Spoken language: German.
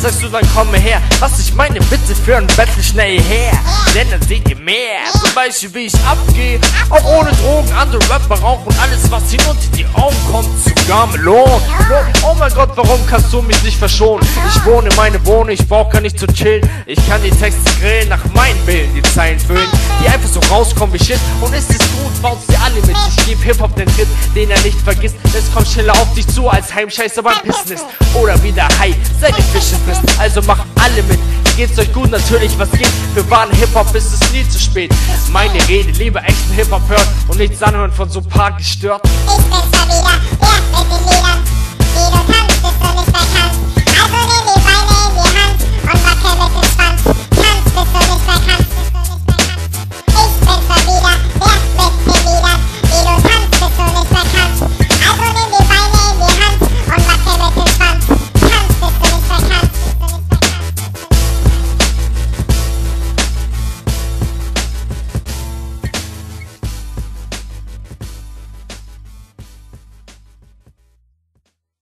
sagst du, dann komme her. Was ich meine, bitte für ein Battle schnell her. Denn dann seht ihr mehr. Zum Beispiel, wie ich abgehe. Auch ohne Drogen, andere Rapper rauchen. Alles, was ihnen unter die Augen kommt, sogar Melon. Oh mein Gott, warum kannst du mich nicht verschonen? Ich wohne meine Wohnung, ich brauch gar nicht zu chillen. Ich kann die Texte grillen, nach meinen Willen die Zeilen füllen. Die einfach so rauskommen wie Shit. Und ist es gut, baut sie alle mit. Ich geb Hip-Hop den den er nicht vergisst. Es kommt schneller auf dich zu, als Heimscheißer beim Pissen ist. Oder wie der Hai seine Fische frisst. Also macht alle mit. Geht's euch gut? Natürlich, was geht? Für wahren Hip-Hop ist es nie zu spät. Meine Rede, lieber echten Hip-Hop hört und nichts anhören von so paar gestört. Ich bin's mal wieder, der mit